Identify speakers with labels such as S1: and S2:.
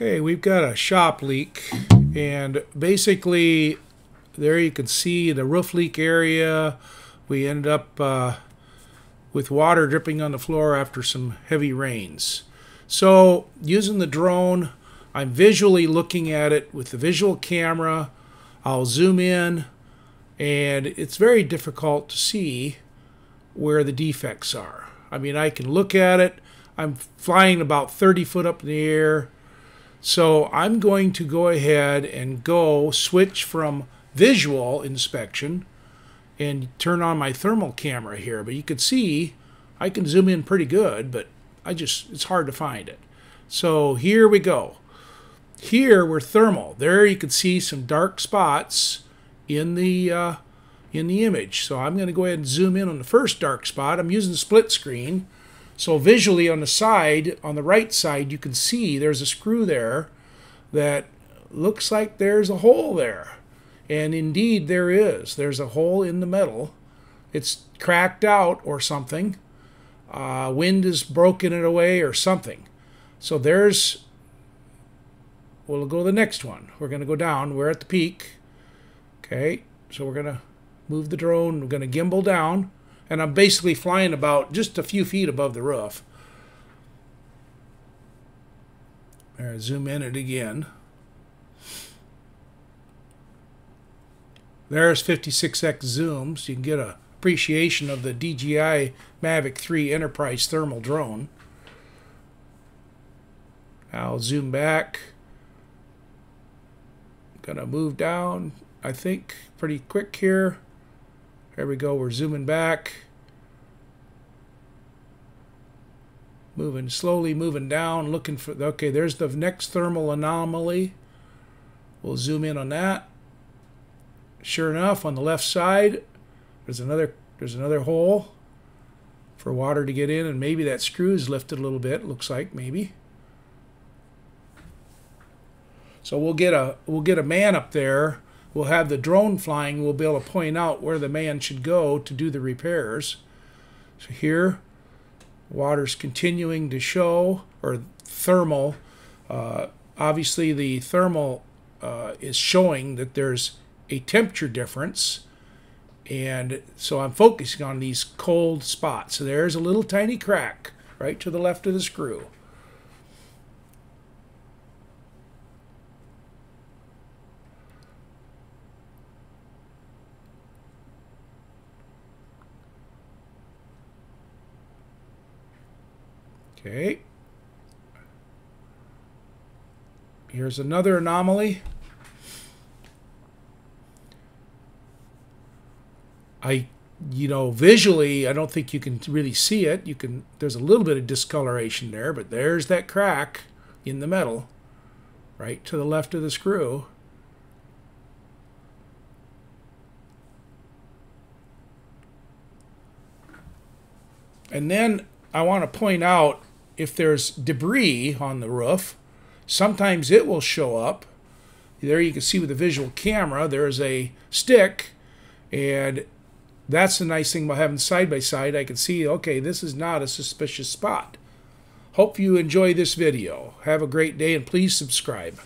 S1: Okay, we've got a shop leak, and basically, there you can see the roof leak area. We ended up uh, with water dripping on the floor after some heavy rains. So, using the drone, I'm visually looking at it with the visual camera. I'll zoom in, and it's very difficult to see where the defects are. I mean, I can look at it. I'm flying about 30 foot up in the air so I'm going to go ahead and go switch from visual inspection and turn on my thermal camera here. But you can see I can zoom in pretty good, but I just it's hard to find it. So here we go. Here we're thermal. There you can see some dark spots in the uh, in the image. So I'm going to go ahead and zoom in on the first dark spot. I'm using split screen so visually on the side, on the right side, you can see there's a screw there that looks like there's a hole there. And indeed there is. There's a hole in the metal. It's cracked out or something. Uh, wind has broken it away or something. So there's, we'll go to the next one. We're going to go down. We're at the peak. Okay, so we're going to move the drone. We're going to gimbal down and I'm basically flying about just a few feet above the roof. There, zoom in it again. There's 56x zoom, so you can get a appreciation of the DJI Mavic 3 Enterprise thermal drone. I'll zoom back. Gonna move down, I think, pretty quick here. There we go. We're zooming back. Moving slowly, moving down, looking for, okay, there's the next thermal anomaly. We'll zoom in on that. Sure enough, on the left side, there's another, there's another hole for water to get in, and maybe that screw is lifted a little bit, looks like, maybe. So we'll get a, we'll get a man up there we'll have the drone flying. We'll be able to point out where the man should go to do the repairs. So here, water's continuing to show, or thermal. Uh, obviously, the thermal uh, is showing that there's a temperature difference. And so I'm focusing on these cold spots. So there's a little tiny crack right to the left of the screw. Okay. Here's another anomaly. I, you know, visually, I don't think you can really see it. You can, there's a little bit of discoloration there, but there's that crack in the metal right to the left of the screw. And then I want to point out if there's debris on the roof, sometimes it will show up. There you can see with the visual camera, there's a stick, and that's the nice thing about having side by side. I can see, okay, this is not a suspicious spot. Hope you enjoy this video. Have a great day and please subscribe.